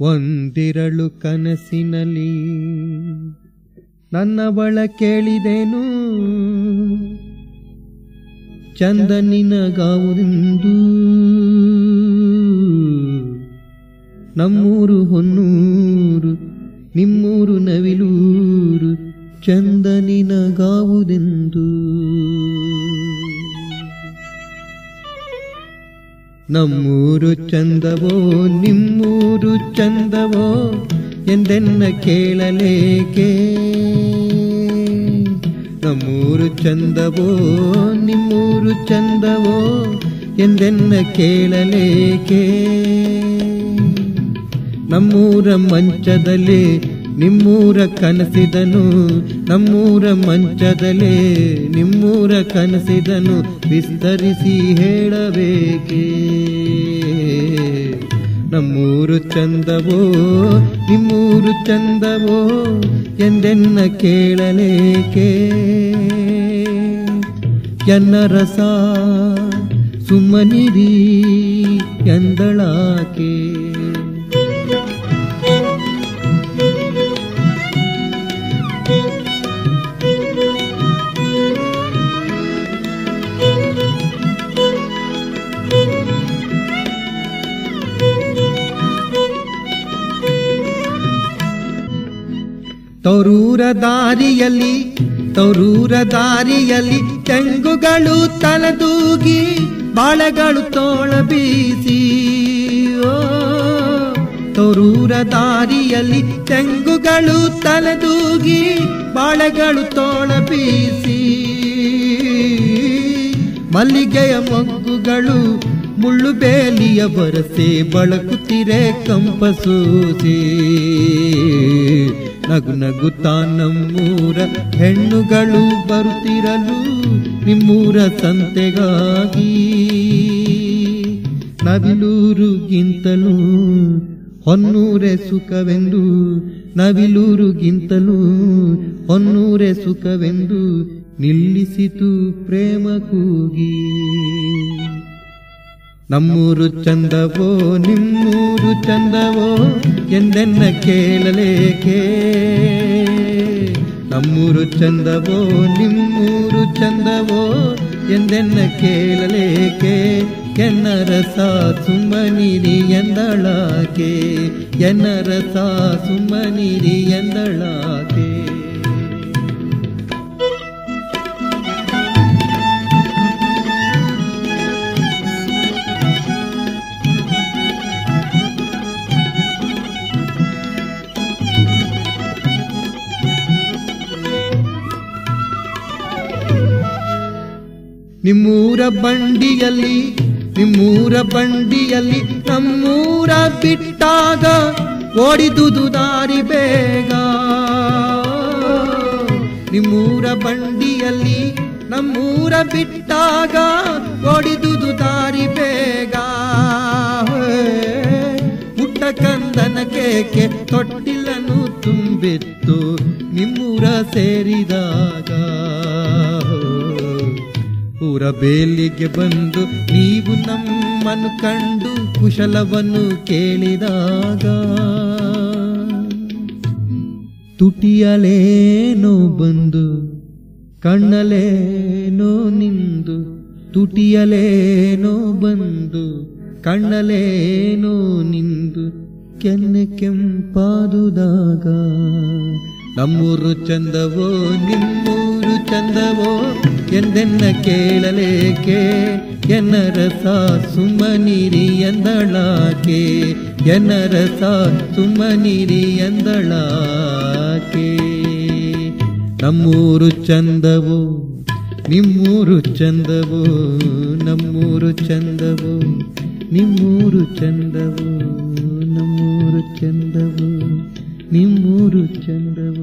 ಒಂದಿರಳು ಕನಸಿನಲ್ಲಿ ನನ್ನ ಬಳ ಕೇಳಿದೆನು. ಚಂದನಿನ ಗಾವುದೆಂದು ನಮ್ಮೂರು ಹೊನ್ನೂರು ನಿಮ್ಮೂರು ನವಿಲೂರು ಚಂದನಿನ ನಿನಗಾವುದೆಂದು ನಮ್ಮೂರು ಚಂದವೋ ನಿಮ್ಮೂರು ಚಂದವೋ ಎಂದೆನ್ನ ಕೇಳಲೇಕೆ? ನಮ್ಮೂರು ಚಂದವೋ ನಿಮ್ಮೂರು ಚಂದವೋ ಎಂದೆನ್ನ ಕೇಳಲೇಕೆ? ನಮ್ಮೂರ ಮಂಚದಲ್ಲಿ ನಿಮ್ಮೂರ ಕನಸಿದನು, ನಮ್ಮೂರ ಮಂಚದಲೇ ನಿಮ್ಮೂರ ಕನಸಿದನು, ವಿಸ್ತರಿಸಿ ಹೇಳಬೇಕೆ. ನಮ್ಮೂರು ಚಂದವೋ, ನಿಮ್ಮೂರು ಚಂದವೋ ಎಂದೆನ್ನ ಕೇಳಲೇಕೆ. ಎನ್ನ ರಸ ಸುಮ್ಮನಿರಿ ಎಂದಳಾಕೆ. ತರೂರ ದಾರಿಯಲ್ಲಿ ತರೂರ ದಾರಿಯಲ್ಲಿ ತೆಂಗುಗಳು ತಲೆದೂಗಿ, ಬಾಳೆಗಳು ತೋಳ ಬೀಸಿ. ತರೂರ ದಾರಿಯಲ್ಲಿ ತೆಂಗುಗಳು ತಲೆದೂಗಿ, ಬಾಳೆಗಳು ತೋಳ ಬೀಸಿ. ಮಲ್ಲಿಗೆಯ ಮೊಗ್ಗುಗಳು ಮುಳ್ಳು ಬೇಲಿಯ ಬರಸೆ ಬಳಕುತ್ತಿರೆ ಕಂಪಸೂಸಿ ನಗು ನಗುತ್ತಾ ನಮ್ಮೂರ ಹೆಣ್ಣುಗಳು ಬರುತ್ತಿರಲು ನಿಮ್ಮೂರ ಸಂತೆಗಾಗಿ. ನವಿಲೂರುಗಿಂತಲೂ ಹೊನ್ನೂರೆ ಸುಖವೆಂದು ನವಿಲೂರುಗಿಂತಲೂ ಹೊನ್ನೂರೆ ಸುಖವೆಂದು ನಿಲ್ಲಿಸಿತು ಪ್ರೇಮ ಕೂಗಿ. ನಮ್ಮೂರು ಚಂದವೋ ನಿಮ್ಮೂರು ಚಂದವೋ ಎಂದೆನ್ನ ಕೇಳಲೇಕೆ ನಮ್ಮೂರು ಚಂದವೋ ನಿಮ್ಮೂರು ಚಂದವೋ ಎಂದೆನ್ನ ಕೇಳಲೇಕೆ ಎನ್ನ ರಸ ಸುಮ್ಮನಿರಿ ಎಂದಳಾಕೆ ಎನ್ನ ರಸ ಸುಮ್ಮನಿರಿ ಎಂದಳಾಕೆ ನಿಮ್ಮೂರ ಬಂಡಿಯಲ್ಲಿ ನಿಮ್ಮೂರ ಬಂಡಿಯಲ್ಲಿ, ನಮ್ಮೂರ ಬಿಟ್ಟಾಗ ಓಡಿದುದು ದಾರಿ ಬೇಗ. ನಿಮ್ಮೂರ ಬಂಡಿಯಲ್ಲಿ, ನಮ್ಮೂರ ಬಿಟ್ಟಾಗ ಓಡಿದುದು ದಾರಿ ಬೇಗ. ಪುಟ್ಟ ಕಂದನ ಕೇಕೆ ತೊಟ್ಟಿಲ್ಲನು ತುಂಬಿತ್ತು ನಿಮ್ಮೂರ ಸೇರಿದಾಗ. ಊರ ಬೇಲಿಗೆ ಬಂದು ನೀವು ನಮ್ಮನ್ನು ಕಂಡು ಕುಶಲವನ್ನು ಕೇಳಿದಾಗ, ತುಟಿಯಲೇನೋ ಬಂದು, ಕಣ್ಣಲೇನೋ ನಿಂದು, ತುಟಿಯಲೇನೋ ಬಂದು, ಕಣ್ಣಲೇನೋ ನಿಂದು, ಕೆನ್ನೆ ಕೆಂಪಾದುದಾಗ ನಮ್ಮೂರು ಚಂದವೋ, ನಿಮ್ಮೂರು ಚಂದವೋ, ಎಂದೆನ್ನ ಕೇಳಲೇಕೆ? ಎನ್ನರಸ ಸುಮ್ಮನಿರಿ ಎಂದಳಾಕೆ? ಎನ್ನರಸ ಸುಮ್ಮನಿರಿ ಎಂದಳಾಕೆ? ನಮ್ಮೂರು ಚಂದವೋ, ನಿಮ್ಮೂರು ಚಂದವೋ, ನಮ್ಮೂರು ಚಂದವೋ, ನಿಮ್ಮೂರು ಚಂದವೋ, ನಮ್ಮೂರು ಚಂದವೋ, ನಿಮ್ಮೂರು ಚಂದವೋ.